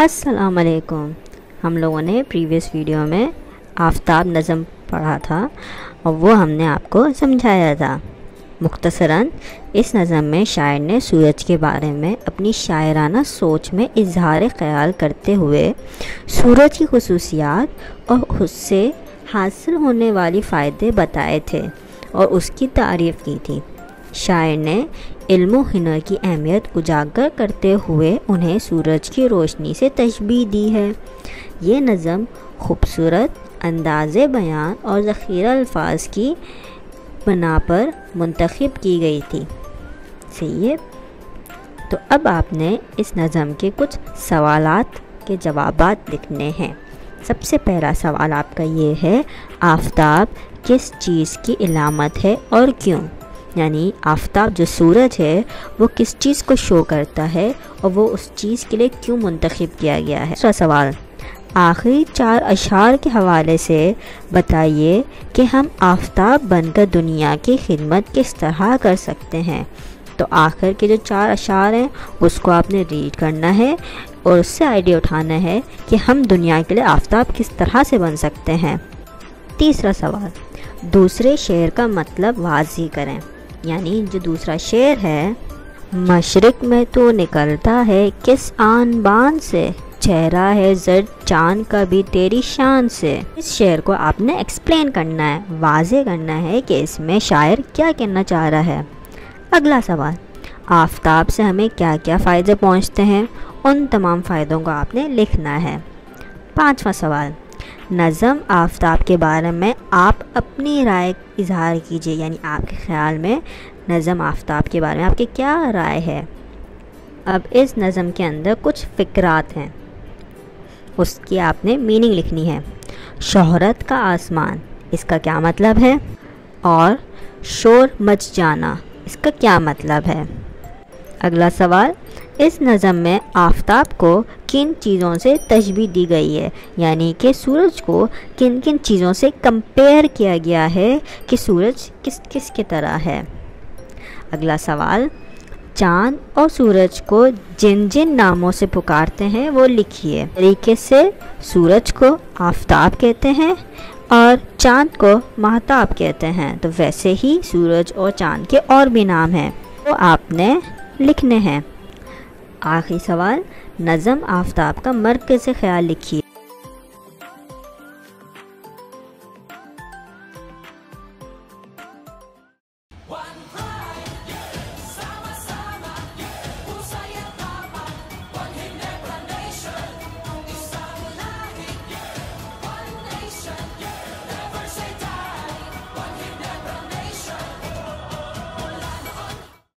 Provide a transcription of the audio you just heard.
असलकुम हम लोगों ने प्रीवियस वीडियो में आफ्ताब नज़म पढ़ा था और वो हमने आपको समझाया था। मुख्तसरा इस नज़म में शायर ने सूरज के बारे में अपनी शायराना सोच में इजहार ख्याल करते हुए सूरज की खसूसियात और उससे हासिल होने वाली फ़ायदे बताए थे और उसकी तारीफ़ की थी। शायर ने इल्म हुनर की अहमियत उजागर करते हुए उन्हें सूरज की रोशनी से तशबी दी है। ये नज़म खूबसूरत, अंदाज बयान और ज़ख़ीरा अल्फाज की बना पर मंतखब की गई थी। सही है तो अब आपने इस नज़म के कुछ सवालात के जवाब लिखने हैं। सबसे पहला सवाल आपका ये है, आफ्ताब किस चीज़ की इलामत है और क्यों? यानी आफ्ताब जो सूरज है, वो किस चीज़ को शो करता है और वो उस चीज़ के लिए क्यों मंतखब किया गया है? दूसरा सवाल, आखिरी चार अशार के हवाले से बताइए कि हम आफ्ताब बनकर दुनिया की खिदमत किस तरह कर सकते हैं। तो आखिर के जो चार अशार हैं, उसको आपने रीड करना है और उससे आइडिया उठाना है कि हम दुनिया के लिए आफ्ताब किस तरह से बन सकते हैं। तीसरा सवाल, दूसरे शेर का मतलब वाजी करें। यानी जो दूसरा शेर है, मशरक में तो निकलता है किस आन बान से? चेहरा है जर चाँद का भी तेरी शान से। इस शेर को आपने एक्सप्लेन करना है, वाजे करना है कि इसमें शायर क्या कहना चाह रहा है। अगला सवाल, आफ्ताब से हमें क्या क्या फ़ायदे पहुँचते हैं? उन तमाम फ़ायदों को आपने लिखना है। पांचवा सवाल नज़म आफ्ताब के बारे में आप अपनी राय इजहार कीजिए, यानी आपके ख़्याल में नज़म आफ्ताब के बारे में आपकी क्या राय है? अब इस नज़म के अंदर कुछ फ़िक्रात हैं। उसकी आपने मीनिंग लिखनी है। शोहरत का आसमान, इसका क्या मतलब है? और शोर मच जाना, इसका क्या मतलब है? अगला सवाल इस नज़म में आफ्ताब को किन चीज़ों से तशबी दी गई है? यानी कि सूरज को किन किन चीज़ों से कंपेयर किया गया है कि सूरज किस किस की तरह है? अगला सवाल, चाँद और सूरज को जिन जिन नामों से पुकारते हैं वो लिखिए। तरीके से सूरज को आफ्ताब कहते हैं और चाँद को महताब कहते हैं। तो वैसे ही सूरज और चाँद के और भी नाम हैं वो तो आपने लिखने हैं। आखिरी सवाल नज़म आफ्ताब का मर्कज़ से ख्याल लिखिए।